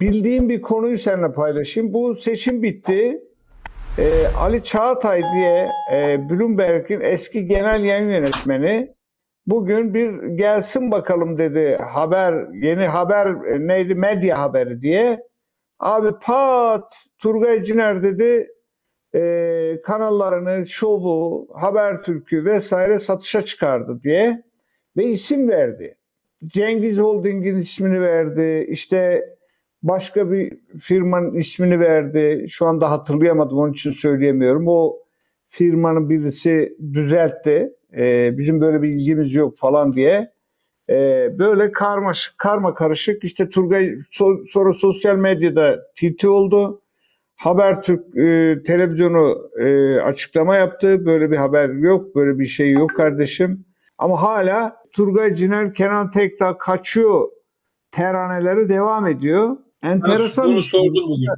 bildiğim bir konuyu seninle paylaşayım. Bu seçim bitti. Ee, Ali Çağatay diye e, Bloomberg'in eski genel yayın yönetmeni bugün bir gelsin bakalım dedi haber yeni haber e, neydi medya haberi diye. Abi pat Turgay Ciner dedi e, kanallarını, şovu, Habertürk'ü vesaire satışa çıkardı diye ve isim verdi. Cengiz Holding'in ismini verdi. İşte başka bir firmanın ismini verdi. Şu anda hatırlayamadım onun için söyleyemiyorum. O firmanın birisi düzeltti. Ee, bizim böyle bir ilgimiz yok falan diye. Ee, böyle karma, karma karışık işte Turgay so, sonra sosyal medyada TT oldu. Habertürk e, televizyonu e, açıklama yaptı. Böyle bir haber yok, böyle bir şey yok kardeşim. Ama hala Turgay Ciner, Kenan Tekdağ kaçıyor teraneleri devam ediyor. Enteresan bunu sordum bugün.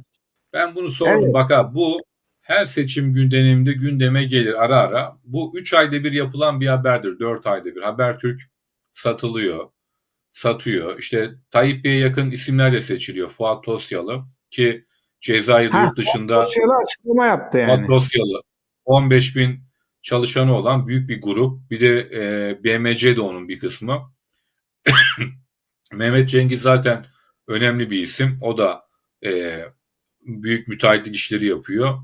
Ben bunu sordum. Evet. Bak ha, bu her seçim gündeminde gündeme gelir ara ara. Bu 3 ayda bir yapılan bir haberdir. 4 ayda bir. Habertürk satılıyor. Satıyor. İşte Tayyip Bey'e yakın isimler de seçiliyor. Fuat Tosyalı ki Cezayir ha, yurt dışında Tosyalı açıklama yaptı yani. Fuat Tosyalı 15 bin çalışanı olan büyük bir grup. Bir de e, BMC de onun bir kısmı. Mehmet Cengiz zaten önemli bir isim. O da e, büyük müteahhitlik işleri yapıyor.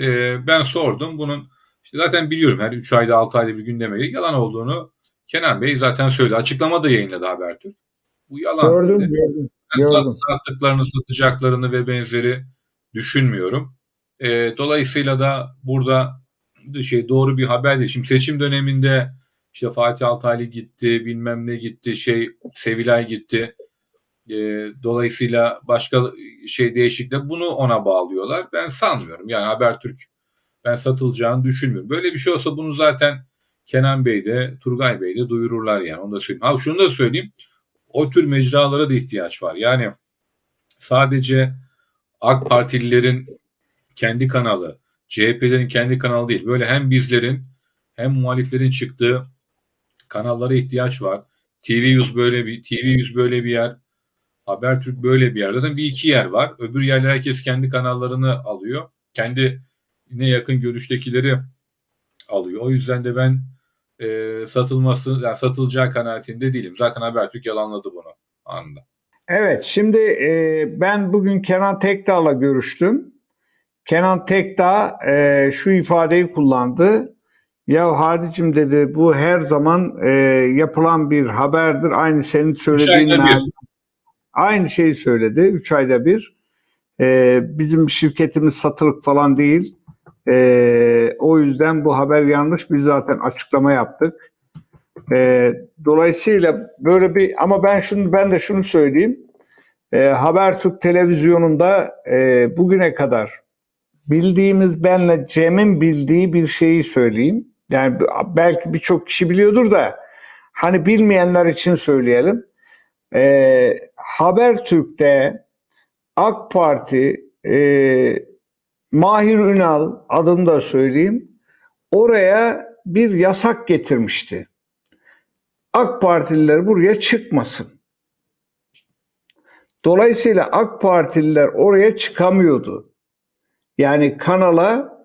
E, ben sordum. Bunun işte zaten biliyorum her 3 ayda 6 ayda bir gündeme yalan olduğunu Kenan Bey zaten söyledi. Açıklama da yayınladı Habertürk. Bu yalan gördüm, dedi. Gördüm, yani sattıklarını, satacaklarını ve benzeri düşünmüyorum. E, dolayısıyla da burada şey doğru bir haber değil. Şimdi seçim döneminde işte Fatih Altaylı gitti, bilmem ne gitti, şey Sevilay gitti. E, dolayısıyla başka şey değişiklikle bunu ona bağlıyorlar. Ben sanmıyorum. Yani Habertürk ben satılacağını düşünmüyorum. Böyle bir şey olsa bunu zaten Kenan Bey de Turgay Bey de duyururlar yani. Onu da söyleyeyim. Ha şunu da söyleyeyim. O tür mecralara da ihtiyaç var. Yani sadece AK Partililerin kendi kanalı, CHP'lerin kendi kanalı değil. Böyle hem bizlerin hem muhaliflerin çıktığı kanallara ihtiyaç var. TV100 böyle bir TV100 böyle bir yer. Habertürk böyle bir yer. Zaten bir iki yer var. Öbür yerler herkes kendi kanallarını alıyor. Kendi ne yakın görüştekileri alıyor. O yüzden de ben e, satılması yani satılacağı kanaatinde değilim. Zaten Habertürk yalanladı bunu anında. Evet şimdi e, ben bugün Kenan Tekdağ'la görüştüm. Kenan Tekdağ e, şu ifadeyi kullandı. Ya Hadicim dedi bu her zaman e, yapılan bir haberdir. Aynı senin söylediğin aynı şeyi söyledi. Üç ayda bir. E, bizim şirketimiz satılık falan değil. E, o yüzden bu haber yanlış. Biz zaten açıklama yaptık. E, dolayısıyla böyle bir ama ben şunu ben de şunu söyleyeyim. E, Habertürk televizyonunda e, bugüne kadar bildiğimiz benle Cem'in bildiği bir şeyi söyleyeyim. Yani belki birçok kişi biliyordur da hani bilmeyenler için söyleyelim. E, Habertürk'te AK Parti e, Mahir Ünal adını da söyleyeyim. Oraya bir yasak getirmişti. AK Partililer buraya çıkmasın. Dolayısıyla AK Partililer oraya çıkamıyordu. Yani kanala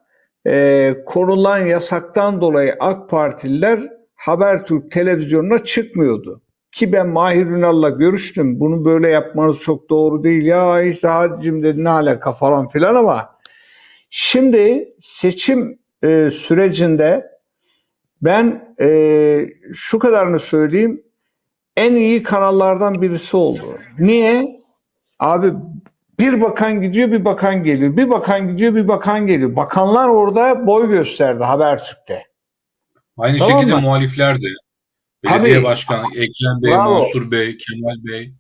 e, konulan yasaktan dolayı AK Partililer Habertürk televizyonuna çıkmıyordu. Ki ben Mahir Ünal'la görüştüm. Bunu böyle yapmanız çok doğru değil. Ya işte Hadicim dedi ne alaka falan filan ama şimdi seçim e, sürecinde ben e, şu kadarını söyleyeyim. En iyi kanallardan birisi oldu. Niye? Abi bir bakan gidiyor bir bakan geliyor. Bir bakan gidiyor bir bakan geliyor. Bakanlar orada boy gösterdi Habertürk'te. Aynı tamam şekilde mı? muhalifler de. Belediye Tabii, Başkanı Ekrem Bey, bravo. Mansur Bey, Kemal Bey.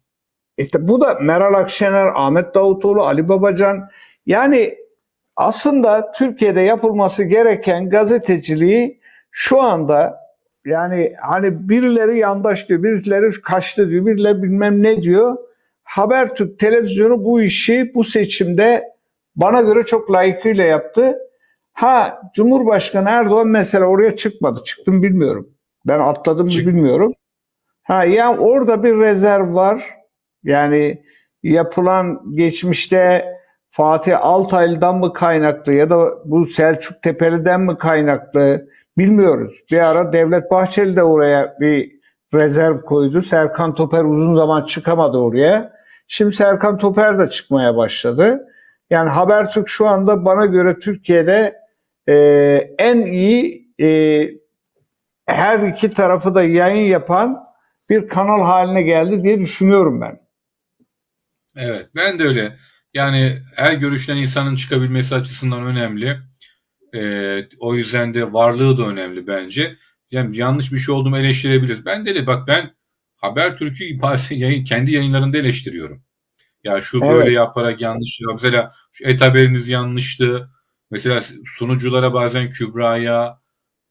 İşte bu da Meral Akşener, Ahmet Davutoğlu, Ali Babacan. Yani aslında Türkiye'de yapılması gereken gazeteciliği şu anda yani hani birileri yandaş diyor, birileri kaçtı diyor, birileri bilmem ne diyor. Habertürk televizyonu bu işi bu seçimde bana göre çok layıkıyla yaptı. Ha Cumhurbaşkanı Erdoğan mesela oraya çıkmadı. Çıktım bilmiyorum. Ben atladım mı bilmiyorum. Ha yani orada bir rezerv var. Yani yapılan geçmişte Fatih Altaylı'dan mı kaynaklı ya da bu Selçuk Tepeli'den mi kaynaklı bilmiyoruz. Bir ara Devlet Bahçeli de oraya bir rezerv koydu. Serkan Toper uzun zaman çıkamadı oraya. Şimdi Serkan Toper de çıkmaya başladı. Yani Habertürk şu anda bana göre Türkiye'de e, en iyi e, her iki tarafı da yayın yapan bir kanal haline geldi diye düşünüyorum ben. Evet ben de öyle. Yani her görüşten insanın çıkabilmesi açısından önemli. Ee, o yüzden de varlığı da önemli bence. Yani yanlış bir şey olduğumu eleştirebiliriz. Ben de bak ben Habertürk'ü yayın, kendi yayınlarında eleştiriyorum. Ya şu böyle evet. yaparak yanlış. Mesela şu et haberiniz yanlıştı. Mesela sunuculara bazen Kübra'ya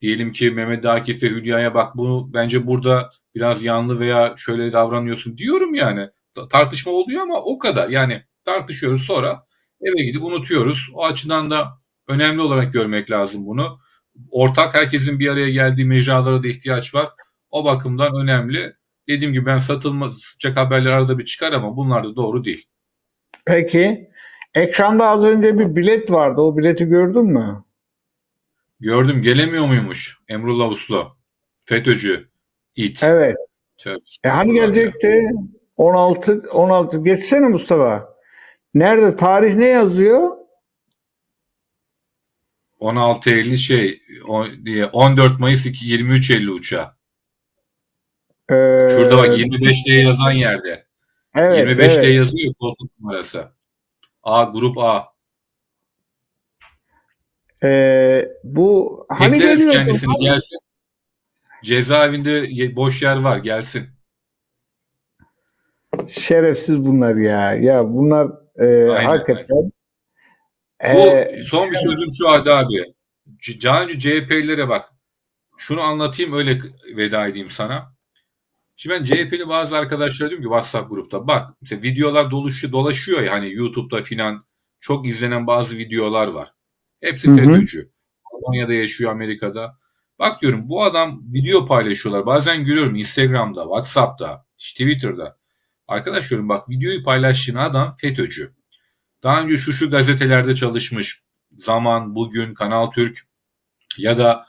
diyelim ki Mehmet Akif ve Hülya'ya bak bu bence burada biraz yanlı veya şöyle davranıyorsun diyorum yani. Tartışma oluyor ama o kadar. Yani tartışıyoruz sonra eve gidip unutuyoruz. O açıdan da önemli olarak görmek lazım bunu. Ortak herkesin bir araya geldiği mecralara da ihtiyaç var. O bakımdan önemli. Dediğim gibi ben satılmayacak haberler arada bir çıkar ama bunlar da doğru değil. Peki. Ekranda az önce bir bilet vardı. O bileti gördün mü? Gördüm. Gelemiyor muymuş Emrullah Uslu? FETÖ'cü. İT. Evet. Tövbe e hani gelecekti? 16 16 geçsene Mustafa. Nerede? Tarih ne yazıyor? 16 Eylül şey o, diye 14 Mayıs 2 23 Eylül uçağı. Ee, Şurada bak 25 diye yazan yerde. Evet, 25 evet. diye yazıyor koltuk numarası. A grup A. Ee, bu hani Bekleriz kendisini abi? gelsin. Cezaevinde boş yer var gelsin. Şerefsiz bunlar ya. Ya bunlar e, aynen, hakikaten. Aynen. Bu son bir sözüm şu Adi abi. Cancı CHP'lilere bak. Şunu anlatayım öyle veda edeyim sana. Şimdi ben CHP'li bazı arkadaşlara diyorum ki WhatsApp grupta bak mesela videolar dolaşıyor, dolaşıyor ya hani YouTube'da filan çok izlenen bazı videolar var. Hepsi FETÖ'cü. Almanya'da yaşıyor Amerika'da. Bak diyorum bu adam video paylaşıyorlar. Bazen görüyorum Instagram'da, WhatsApp'ta, Twitter'da. Arkadaş diyorum bak videoyu paylaştığın adam FETÖ'cü. Daha önce şu şu gazetelerde çalışmış. Zaman, Bugün, Kanal Türk ya da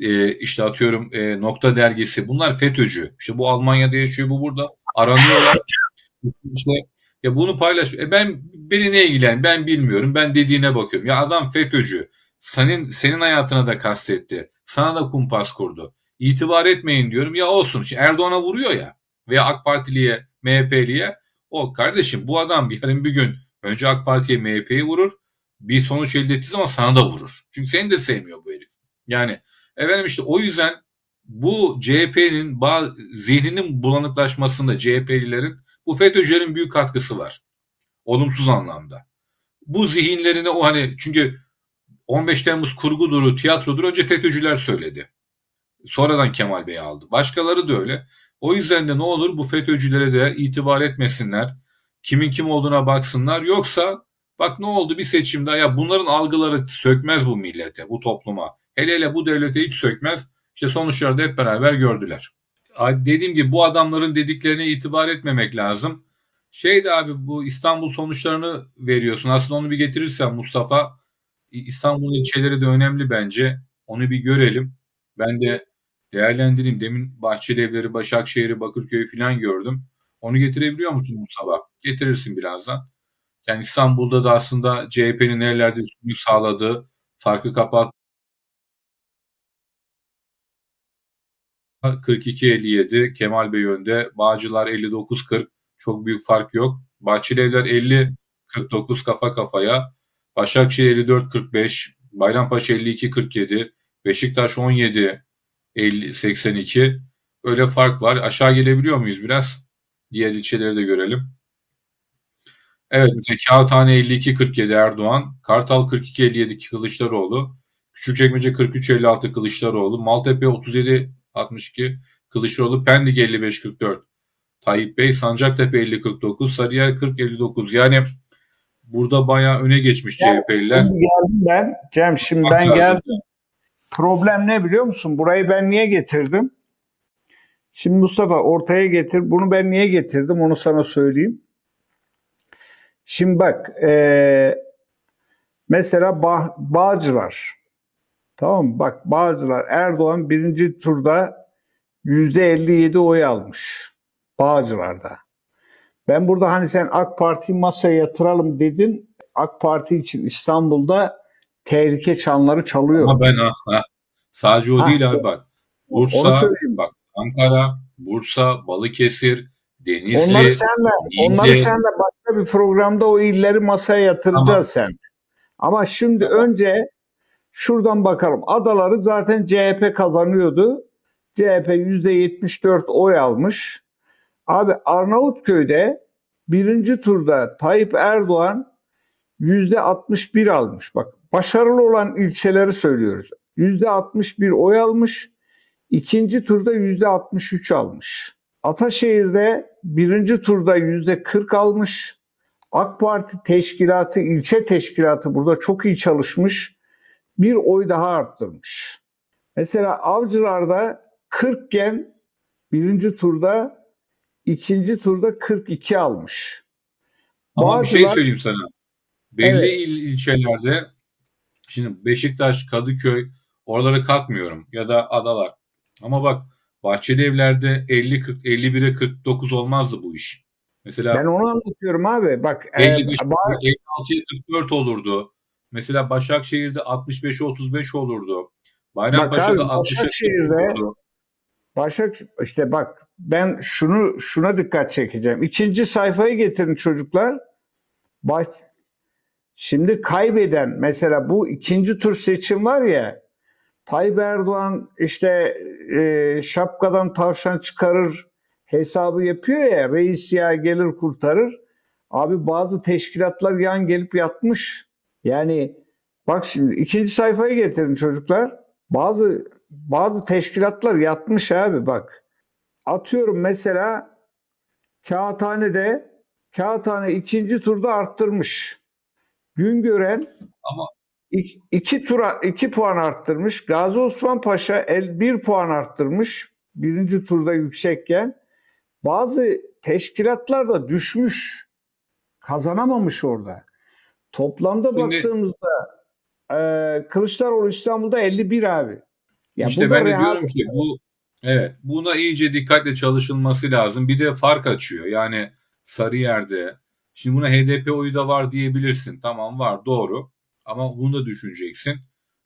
e, işte atıyorum e, Nokta Dergisi. Bunlar FETÖ'cü. İşte bu Almanya'da yaşıyor, bu burada. Aranıyorlar. İşte ya bunu paylaş. E ben beni ne ilgilen? Ben bilmiyorum. Ben dediğine bakıyorum. Ya adam FETÖ'cü. Senin senin hayatına da kastetti. Sana da kumpas kurdu. İtibar etmeyin diyorum. Ya olsun. Şimdi Erdoğan'a vuruyor ya. Veya AK Partiliye, MHP'liye. O kardeşim bu adam yarın bir gün önce AK Parti'ye MHP'yi vurur. Bir sonuç elde ettiği zaman sana da vurur. Çünkü seni de sevmiyor bu herif. Yani efendim işte o yüzden bu CHP'nin zihninin bulanıklaşmasında CHP'lilerin bu FETÖ'cülerin büyük katkısı var. Olumsuz anlamda. Bu zihinlerine o hani çünkü 15 Temmuz kurgudur, tiyatrodur önce FETÖ'cüler söyledi. Sonradan Kemal Bey aldı. Başkaları da öyle. O yüzden de ne olur bu FETÖ'cülere de itibar etmesinler. Kimin kim olduğuna baksınlar. Yoksa bak ne oldu bir seçimde ya bunların algıları sökmez bu millete, bu topluma. Hele hele bu devlete hiç sökmez. İşte sonuçları da hep beraber gördüler. Dediğim gibi bu adamların dediklerine itibar etmemek lazım. Şeydi abi bu İstanbul sonuçlarını veriyorsun. Aslında onu bir getirirsen Mustafa İstanbul ilçeleri de önemli bence. Onu bir görelim. Ben de değerlendireyim. Demin Bahçeli Evleri, Başakşehir'i, Bakırköy'ü falan gördüm. Onu getirebiliyor musun Mustafa? Getirirsin birazdan. Yani İstanbul'da da aslında CHP'nin nerelerde üstünlük sağladığı, farkı kapat 42-57 Kemal Bey önde. Bağcılar 59-40 çok büyük fark yok. Bahçelievler 50-49 kafa kafaya. Başakşehir 54-45, Bayrampaşa 52-47, Beşiktaş 17 50 82. Öyle fark var. Aşağı gelebiliyor muyuz biraz? Diğer ilçeleri de görelim. Evet mesela Kağıthane 52-47 Erdoğan, Kartal 42-57 Kılıçdaroğlu, Küçükçekmece 43-56 Kılıçdaroğlu, Maltepe 37-62 Kılıçdaroğlu, Pendik 55-44 Tayyip Bey, Sancaktepe 50-49, Sarıyer 40-59 yani burada bayağı öne geçmiş yani, CHP'liler. Geldim ben. Cem şimdi Bak ben lazım. geldim. Problem ne biliyor musun? Burayı ben niye getirdim? Şimdi Mustafa ortaya getir. Bunu ben niye getirdim onu sana söyleyeyim. Şimdi bak e, mesela Bağ, Bağcılar tamam? Bak Bağcılar Erdoğan birinci turda %57 oy almış. Bağcılar'da. Ben burada hani sen AK Parti'yi masaya yatıralım dedin. AK Parti için İstanbul'da tehlike çanları çalıyor. Ama ben ha, ha, sadece o Ha, değil abi bak. Bursa, bak Ankara, Bursa, Balıkesir, Denizli, Onları senle, onları Niğde. senle başka bir programda o illeri masaya yatıracağız Tamam. sen. Ama şimdi önce şuradan bakalım. Adaları zaten CHP kazanıyordu. CHP %74 oy almış. Abi Arnavutköy'de birinci turda Tayyip Erdoğan %61 almış. Bak başarılı olan ilçeleri söylüyoruz. %61 oy almış. İkinci turda %63 almış. Ataşehir'de birinci turda %40 almış. AK Parti teşkilatı, ilçe teşkilatı burada çok iyi çalışmış. Bir oy daha arttırmış. Mesela Avcılar'da 40 gen birinci turda, ikinci turda 42 almış. Ama bir şey Bağcılar- söyleyeyim sana. Belli Evet. il, ilçelerde şimdi Beşiktaş, Kadıköy oralara katmıyorum ya da adalar. Ama bak Bahçeli evlerde 50 40 51'e 49 olmazdı bu iş. Mesela Ben onu anlatıyorum abi. Bak e, 55 Ba- 56'ya 44 olurdu. Mesela Başakşehir'de 65'e 35 olurdu. Bayrampaşa'da abi, 60'a 40 Başakşehir'de- olurdu. Başak işte bak ben şunu şuna dikkat çekeceğim. İkinci sayfayı getirin çocuklar. Baş, şimdi kaybeden mesela bu ikinci tur seçim var ya Tayyip Erdoğan işte e, şapkadan tavşan çıkarır hesabı yapıyor ya reis ya gelir kurtarır. Abi bazı teşkilatlar yan gelip yatmış. Yani bak şimdi ikinci sayfayı getirin çocuklar. Bazı bazı teşkilatlar yatmış abi bak. Atıyorum mesela Kağıthane'de Kağıthane ikinci turda arttırmış. Güngören Ama iki, iki tura iki puan arttırmış. Gazi Osman Paşa el bir puan arttırmış. Birinci turda yüksekken. Bazı teşkilatlar da düşmüş. Kazanamamış orada. Toplamda Şimdi- baktığımızda e, Kılıçdaroğlu İstanbul'da 51 abi. Ya işte ben de diyorum ki bu evet buna iyice dikkatle çalışılması lazım. Bir de fark açıyor. Yani Sarıyer'de şimdi buna HDP oyu da var diyebilirsin. Tamam var doğru. Ama bunu da düşüneceksin.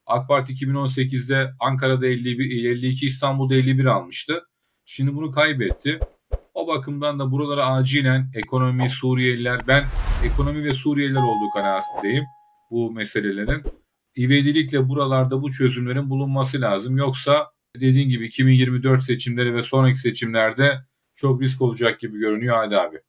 AK Parti 2018'de Ankara'da 51, 52, İstanbul'da 51 almıştı. Şimdi bunu kaybetti. O bakımdan da buralara acilen ekonomi, Suriyeliler, ben ekonomi ve Suriyeliler olduğu kanaatindeyim bu meselelerin. İvedilikle buralarda bu çözümlerin bulunması lazım. Yoksa dediğin gibi 2024 seçimleri ve sonraki seçimlerde çok risk olacak gibi görünüyor Hadi abi.